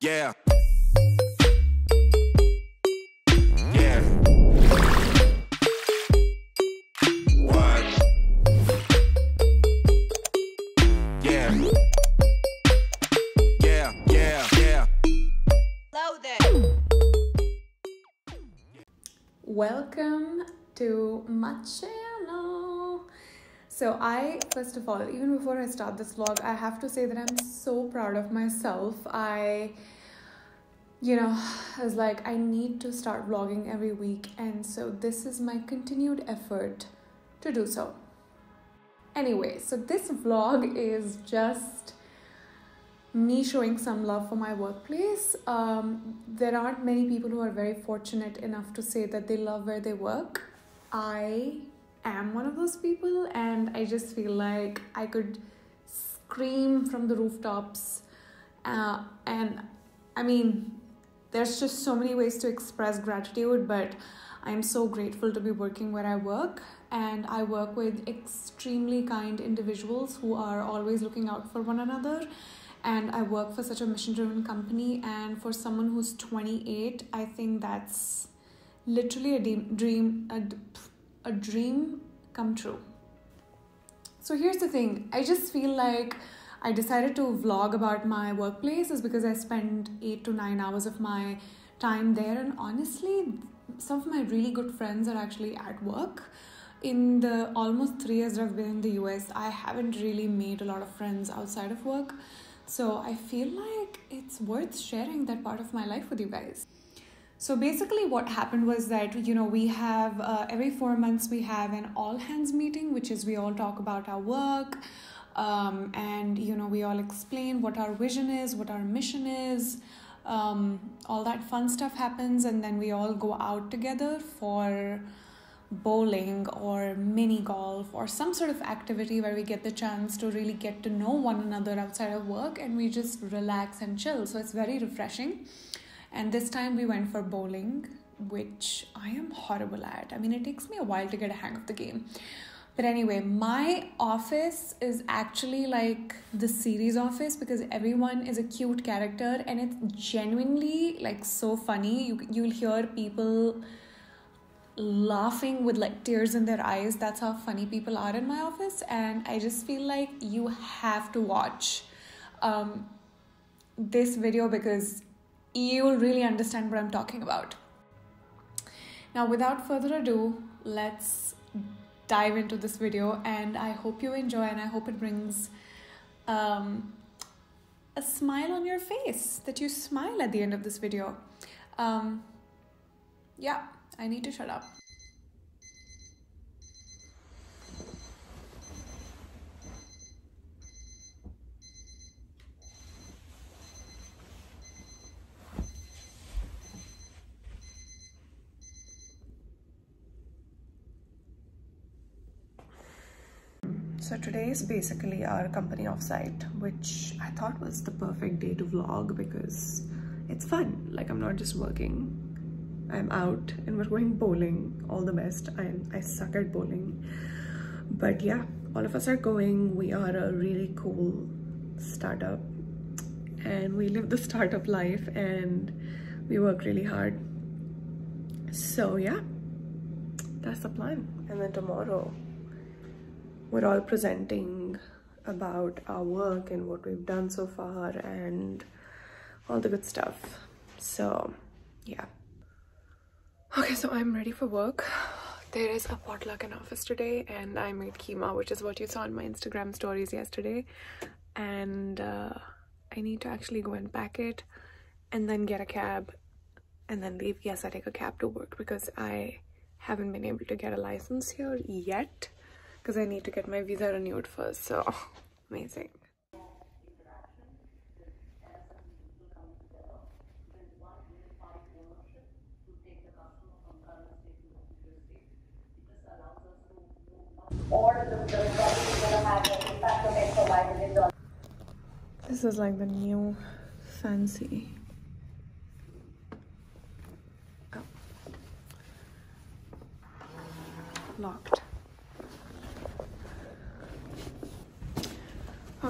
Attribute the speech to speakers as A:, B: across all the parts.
A: Yeah. Yeah. What? Yeah. Yeah, yeah, yeah.
B: Welcome to channel. So, I first of all, even before I start this vlog, I have to say that I'm so proud of myself. I, you know, I was like, I need to start vlogging every week, and so this is my continued effort to do so. Anyway, so this vlog is just me showing some love for my workplace. Um, there aren't many people who are very fortunate enough to say that they love where they work. I am one of those people, and I just feel like I could scream from the rooftops. Uh, and I mean, there's just so many ways to express gratitude, but I'm so grateful to be working where I work. And I work with extremely kind individuals who are always looking out for one another and I work for such a mission driven company. And for someone who's 28, I think that's literally a dream, a dream come true. So here's the thing I just feel like I decided to vlog about my workplace is because I spend eight to nine hours of my time there, and honestly, some of my really good friends are actually at work. In the almost three years that I've been in the US, I haven't really made a lot of friends outside of work. So I feel like it's worth sharing that part of my life with you guys. So basically, what happened was that you know we have uh, every four months we have an all hands meeting, which is we all talk about our work, um, and you know we all explain what our vision is, what our mission is. Um, all that fun stuff happens, and then we all go out together for bowling or mini golf or some sort of activity where we get the chance to really get to know one another outside of work and we just relax and chill. So it's very refreshing. And this time we went for bowling, which I am horrible at. I mean, it takes me a while to get a hang of the game. But anyway, my office is actually like the series office because everyone is a cute character and it's genuinely like so funny. You you'll hear people laughing with like tears in their eyes. That's how funny people are in my office, and I just feel like you have to watch um, this video because you'll really understand what I'm talking about. Now, without further ado, let's dive into this video, and I hope you enjoy, and I hope it brings um, a smile on your face that you smile at the end of this video. Um, yeah. I need to shut up. So today is basically our company offsite, which I thought was the perfect day to vlog because it's fun. Like I'm not just working, I'm out and we're going bowling. All the best. I I suck at bowling, but yeah, all of us are going. We are a really cool startup, and we live the startup life, and we work really hard. So yeah, that's the plan. And then tomorrow, we're all presenting about our work and what we've done so far and all the good stuff. So yeah. Okay, so I'm ready for work. There is a potluck in office today, and I made keema, which is what you saw in my Instagram stories yesterday. And uh, I need to actually go and pack it and then get a cab and then leave. Yes, I take a cab to work because I haven't been able to get a license here yet because I need to get my visa renewed first. So amazing. This is like the new fancy. Oh. Locked.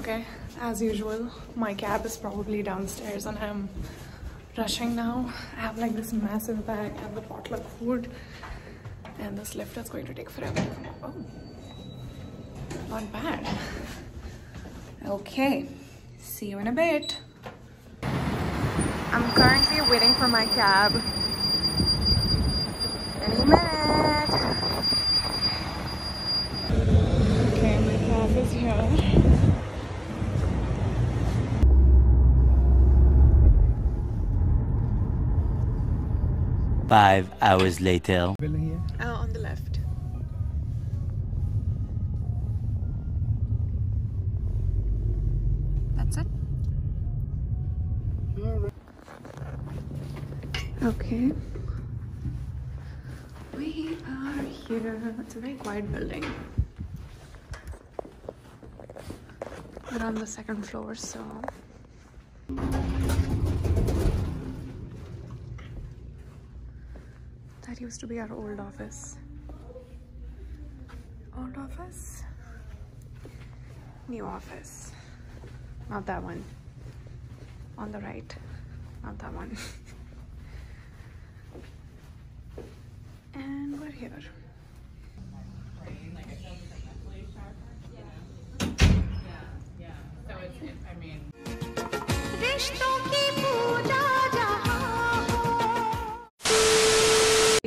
B: Okay, as usual, my cab is probably downstairs and I'm rushing now. I have like this massive bag and the potluck food, and this lift is going to take forever. Oh, not bad. Okay, see you in a bit. I'm currently waiting for my cab. Any minute. Okay, my cab is here.
C: Five hours later.
B: Uh, on the left. That's it. Okay. We are here. It's a very quiet building. We're on the second floor, so. Used to be our old office. Old office? New office. Not that one. On the right. Not that one. and we're here.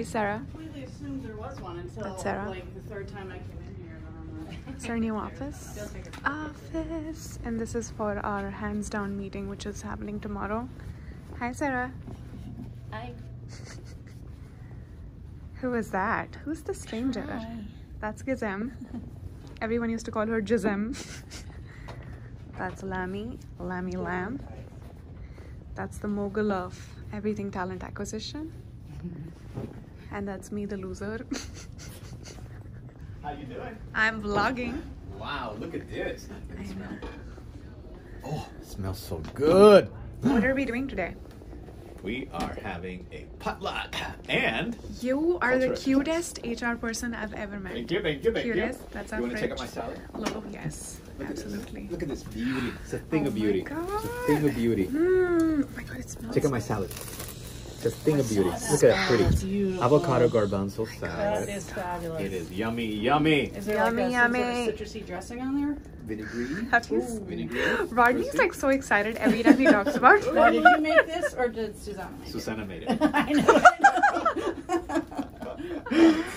B: Hey, Sarah.
D: completely assumed there was one until
B: That's Sarah.
D: like the third time I came in here. and I'm
B: It's our new office. Office. And this is for our hands down meeting, which is happening tomorrow. Hi, Sarah.
D: Hi.
B: Who is that? Who's the stranger? That's Gizem. Everyone used to call her Gizem. That's Lammy, Lammy Lamb. That's the mogul of everything talent acquisition. And that's me, the loser.
E: How you doing?
B: I'm vlogging.
E: Wow, look at this. Oh, it smells so good.
B: What are we doing today?
E: We are having a potluck and
B: You are the cutest HR person I've ever met.
E: thank you, thank you, thank you.
B: Cutest. That's our
E: you want to check out my salad?
B: Oh, yes,
E: Look at this.
B: absolutely.
E: Look at this beauty. It's a thing
B: Oh
E: of beauty.
B: God.
E: It's a thing of beauty.
B: Mm, oh my god, it smells.
E: Check out my salad. It's a thing of beauty. Look at that pretty.
D: beautiful.
E: Avocado garbanzo salad.
D: is fabulous.
E: It is yummy, yummy.
D: Is there
B: Yummy,
D: like a, some
B: yummy.
D: sort of citrusy dressing on there?
E: Vinegary.
B: Have you?
E: Vinegary.
B: Rodney's like so excited every time he talks about
D: Now,
B: food.
D: did you make this or did Susanna make it.
E: Susanna made it.
D: it? I know. I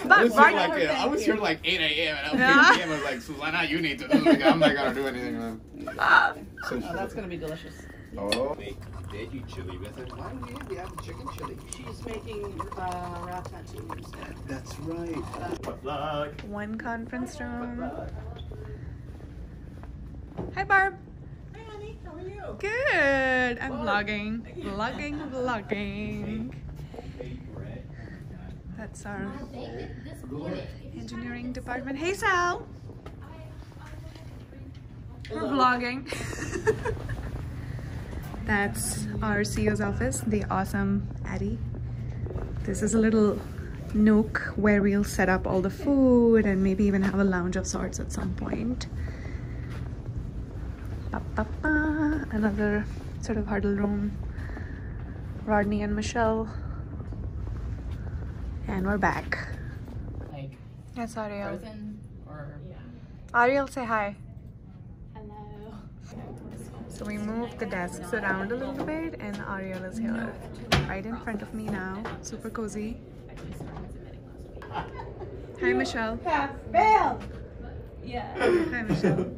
B: But
E: I was,
B: Rodney,
E: like, uh, I was here like 8 a.m. and
B: Yeah.
E: at 8 a.m. I was like, Susanna, you need to do this. I'm not gonna do anything. Man." So.
D: Oh, that's gonna be delicious.
E: Oh, make veggie chili with it. Why do we have the chicken chili?
D: She's making uh, ratatouille instead.
E: That's right. Potluck.
B: one conference room. Hi, Barb.
D: Hey, honey, how are you?
B: Good. I'm vlogging, vlogging, vlogging. That's our engineering department. Hey, Sal. We're vlogging. That's our CEO's office, the awesome Addie. This is a little nook where we'll set up all the food and maybe even have a lounge of sorts at some point. Ba, ba, ba. Another sort of huddle room. Rodney and Michelle. And we're back.
D: Like
B: Yes, Ariel.
D: frozen or Yeah.
B: Ariel, say hi.
D: Hello.
B: So we moved the desks around a little bit, and Ariel is here, right in front of me now. Super cozy. Hi, Michelle.
D: Fail.
B: Hi, Michelle.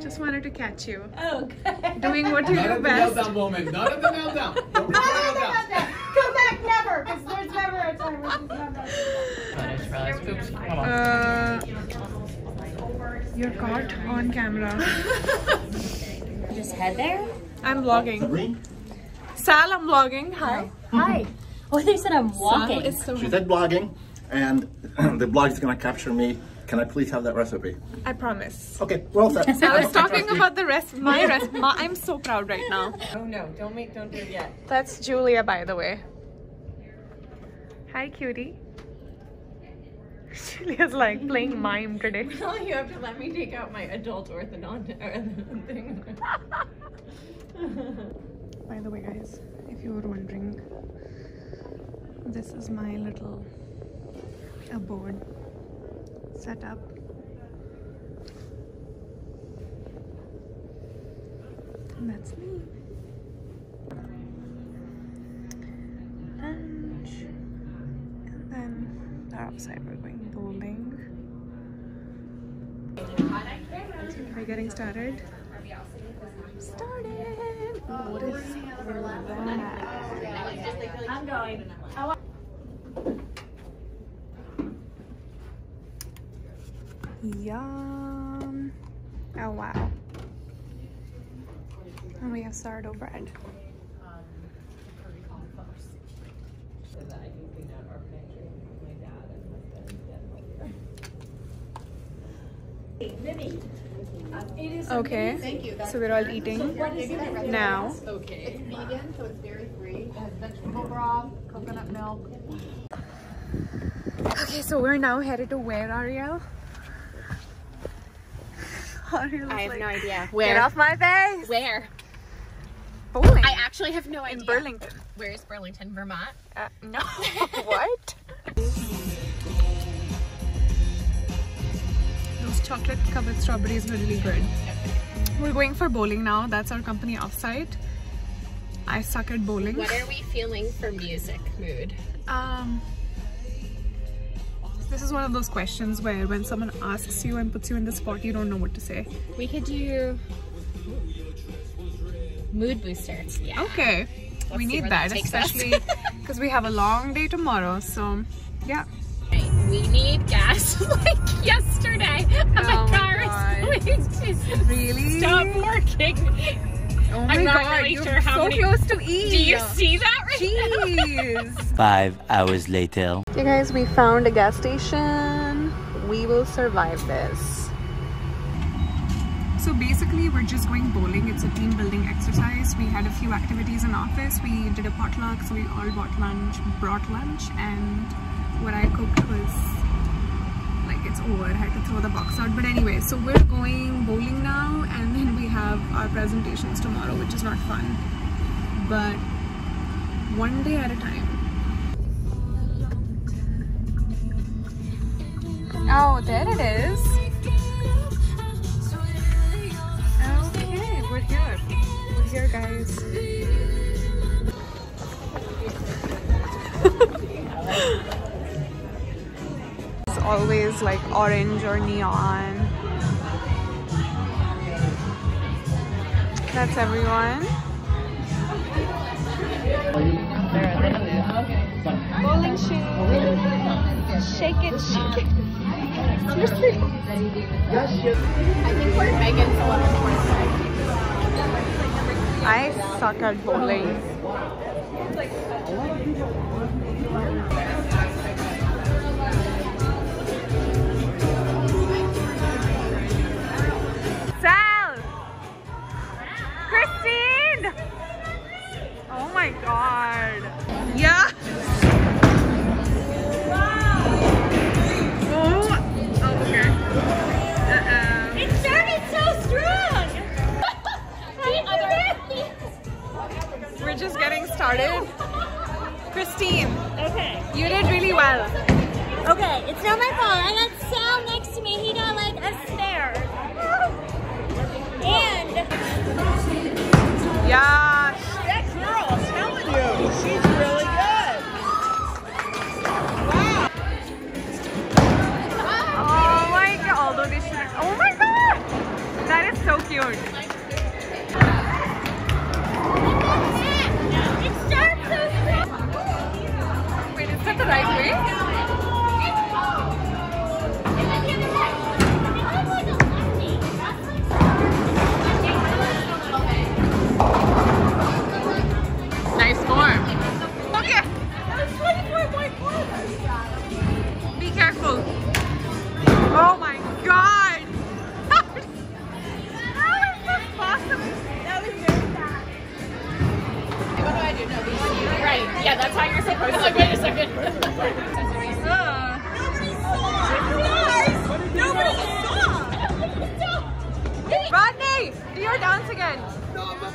B: Just wanted to catch you
D: Okay.
B: doing what you
E: Not
B: do
E: at the meltdown moment. Not at the meltdown. Don't be meltdown.
F: Come back never, because there's never a time when she's never.
B: Uh, you're caught on camera.
G: Just head there?
B: I'm vlogging. Sal, I'm vlogging. Hi.
G: Hi. Oh, they said I'm
B: Sal
G: walking.
B: is so.
H: She said blogging, and the blog is going to capture me. Can I please have that recipe?
B: I promise.
H: Okay, well set.
B: Sal is talking about the rest. My rest. My, I'm so proud right now.
D: Oh no, don't make, don't do it yet.
B: That's Julia, by the way. Hi, cutie. Julia's like playing mime today.
D: Well, you have to let me take out my adult orthodontic thing.
B: By the way, guys, if you were wondering, this is my little abode setup. And that's me. Lunch. And then the outside we're going bowling. We're getting started. Started. What is that?
D: I'm going.
B: Yum. Oh wow. And we have sourdough bread. Okay. Thank you. So we're all eating now. Okay.
F: It's vegan, so it's dairy free. It has vegetable broth, coconut milk.
B: Okay, so we're now headed to where, Ariel? Ariel
D: I have
B: like,
D: no idea.
B: Get
D: Where?
B: off my face!
D: Where?
B: Bowling.
D: I actually have no idea.
B: in Burlington.
D: Where is Burlington, Vermont?
B: Uh, no. what? Chocolate covered strawberries were really good. We're going for bowling now. That's our company offsite. I suck at bowling.
D: What are we feeling for music mood?
B: Um, this is one of those questions where when someone asks you and puts you in the spot, you don't know what to say.
D: We could do mood booster. Yeah.
B: Okay, we need that,
D: that
B: especially because we have a long day tomorrow. So, yeah.
D: Right, We need gas like yesterday. And
B: Oh
D: my
B: my
D: car
B: God.
D: is going to
B: Really?
D: stop working.
B: Oh my
D: I'm not
B: god,
D: really
B: you're
D: sure how
B: so
D: many-
B: close to E.
D: Do you see that right
B: Jeez.
C: Five hours later.
B: Okay guys, we found a gas station. We will survive this. So basically we're just going bowling. It's a team building exercise. We had a few activities in office. We did a potluck, so we all bought lunch, brought lunch and what I cooked was like it's over. I had to throw the box out. But anyway, so we're going bowling now and then we have our presentations tomorrow, which is not fun. But one day at a time. Oh, there it is. Okay, we're here. We're here, guys. always like orange or neon. That's everyone. Bowling shoe. Shake it, shake it. Seriously?
D: I think we're Megan's little
B: I suck at bowling. You did really well.
G: Okay, it's not my fault. I got Sal next to me. He got like a spare. And
B: Yeah.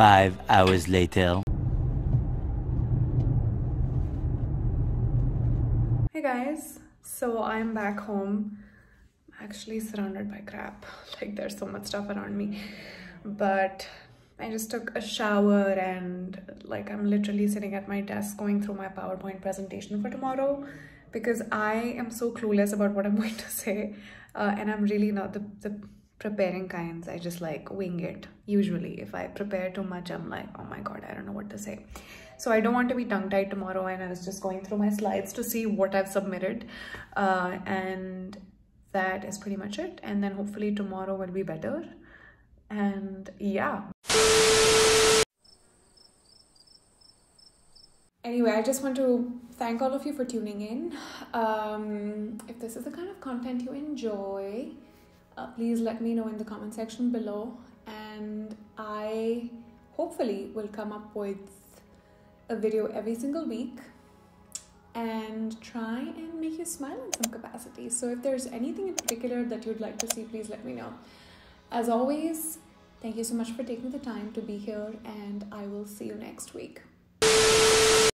C: Five hours later.
B: Hey guys, so I'm back home. Actually surrounded by crap. Like there's so much stuff around me. But I just took a shower and like I'm literally sitting at my desk going through my PowerPoint presentation for tomorrow because I am so clueless about what I'm going to say. Uh, and I'm really not the, the preparing kinds. I just like wing it. Usually, if I prepare too much, I'm like, oh my god, I don't know what to say. So I don't want to be tongue tied tomorrow. And I was just going through my slides to see what I've submitted. Uh, and that is pretty much it. And then hopefully tomorrow will be better. And yeah. Anyway, I just want to thank all of you for tuning in. Um, if this is the kind of content you enjoy, uh, please let me know in the comment section below. And I hopefully will come up with a video every single week and try and make you smile in some capacity. So if there's anything in particular that you'd like to see, please let me know. As always, thank you so much for taking the time to be here, and I will see you next week.